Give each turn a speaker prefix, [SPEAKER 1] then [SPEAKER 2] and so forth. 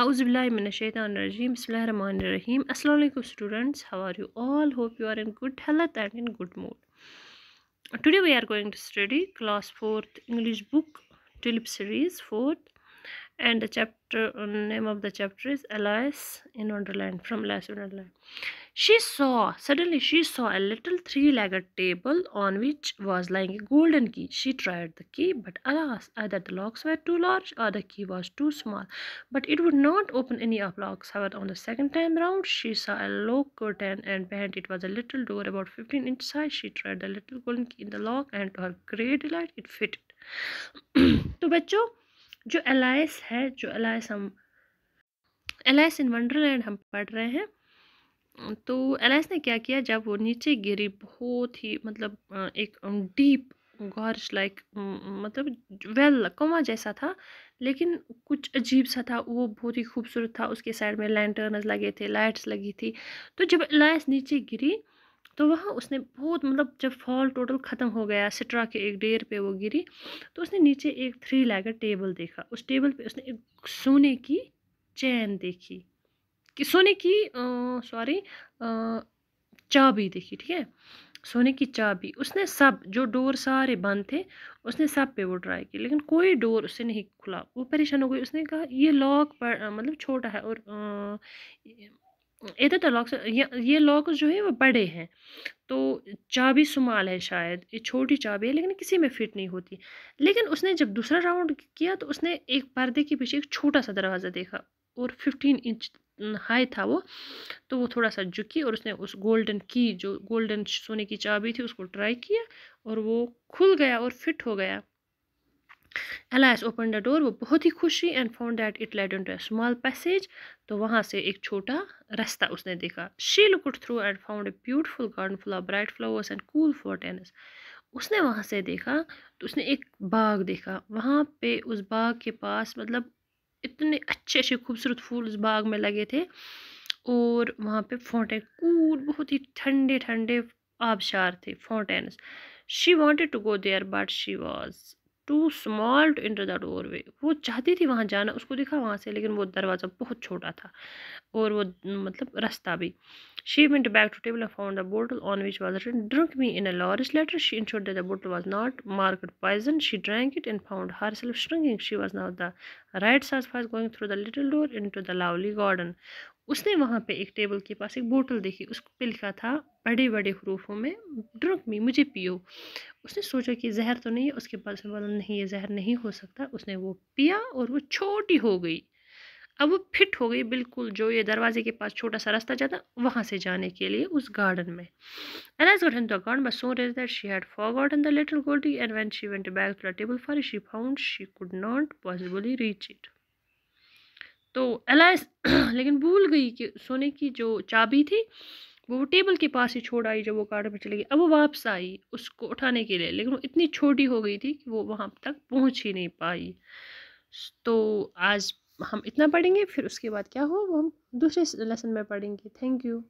[SPEAKER 1] Auzubillahiminashaitanirajim. Bismillahirrahmanirrahim. Assalamualaikum students. How are you all? Hope you are in good health and in good mood. Today we are going to study class 4th English book Tulip series 4th and the chapter uh, name of the chapter is Alice in Wonderland from Alice in Wonderland. She saw suddenly she saw a little three-legged table on which was lying a golden key. She tried the key, but alas, either the locks were too large or the key was too small. But it would not open any of locks. However, on the second time round, she saw a low curtain and behind it was a little door about 15 inch size. She tried the little golden key in the lock and to her great delight, it fitted. तो बच्चों जो alias है, जो alias हम alias in Wonderland हम पढ़ रहे हैं तो एलाइस ने क्या किया? जब वो नीचे गिरी, बहुत ही मतलब एक डीप गॉर्ज लाइक मतलब वेल कुआँ जैसा था, लेकिन कुछ अजीब सा था, वो बहुत ही खूबसूरत था, उसके साइड में लैंटर्नस लगे थे लाइट्स लगी थी। तो जब एलाइस नीचे गिरी तो वहाँ उसने बहुत मतलब जब फॉल टोटल ख़त्म हो गया, सिट्रा के एक डेर पे वो गिरी तो उसने नीचे एक थ्री लैगर टेबल देखा। उस टेबल पे उसने एक सोने की चैन देखी। कि सोने की सॉरी चाबी देखी, ठीक है? सोने की चाबी। उसने सब, जो डोर सारे बंद थे, उसने सब पे वो ट्राई की लेकिन कोई डोर उससे नहीं खुला। वो परेशान हो गई। उसने कहा, ये लॉक पर मतलब छोटा है और इधर तो लॉक्स ये ये लॉक जो है वो बड़े हैं तो चाबी सुमाल है शायद, ये छोटी चाबी है, लेकिन किसी में फिट नहीं होती। लेकिन उसने जब दूसरा राउंड किया तो उसने एक पर्दे के पीछे एक छोटा सा दरवाज़ा देखा, और फिफ्टीन इंच हाई था वो तो वो थोड़ा सा झुकी, और उसने उस गोल्डन की जो गोल्डन सोने की चाबी थी, उसको ट्राई किया, और वो खुल गया और फिट हो गया। Elias ओपन द डोर वो बहुत ही खुश हुई and found that it led a small passage तो वहाँ से एक छोटा रास्ता उसने देखा। She looked through and found a beautiful garden full of bright flowers and cool fountains उसने वहाँ से देखा तो उसने एक बाग देखा। वहाँ पे उस बाग के पास मतलब इतने अच्छे अच्छे, खूबसूरत फूल उस बाग में लगे थे और वहाँ पे फाउंटेन कूल बहुत ही ठंडे ठंडे आबशार थे fountains she wanted to go there but she was too small to enter the doorway. वो चाहती थी वहाँ जाना, उसको दिखा वहाँ से, लेकिन वो दरवाज़ा बहुत छोटा था और वो मतलब रास्ता भी। She went back to table found the bottle on which was drink me in a large letters she in the bottle was not marked poison she drank it and found herself shrinking she was not the right size going through the little door into the lovely garden उसने वहाँ पे एक table के पास एक बोतल देखी उस पर लिखा था बड़े बड़े हरूफों में ड्रंक मी मुझे पियो। उसने सोचा कि जहर तो नहीं है उसके पास में बोला नहीं ये जहर नहीं हो सकता। उसने वो पिया और वो छोटी हो गई। अब वो फिट हो गई बिल्कुल जो ये दरवाजे के पास छोटा सा रास्ता जाता वहाँ से जाने के लिए उस गार्डन में। Got into the garden, but so raised that she had forgotten the little Goldie, and when she went back to the table for it, she found she could not possibly reach it. तो Alice लेकिन भूल गई कि सोने की जो चाबी थी, वो टेबल के पास ही छोड़ आई जब वो कार में चली गई। अब वो वापस आई उसको उठाने के लिए, लेकिन वो इतनी छोटी हो गई थी कि वो वहाँ तक पहुँच ही नहीं पाई। तो आज हम इतना पढ़ेंगे, फिर उसके बाद क्या हो वो हम दूसरे लेसन में पढ़ेंगे। Thank you.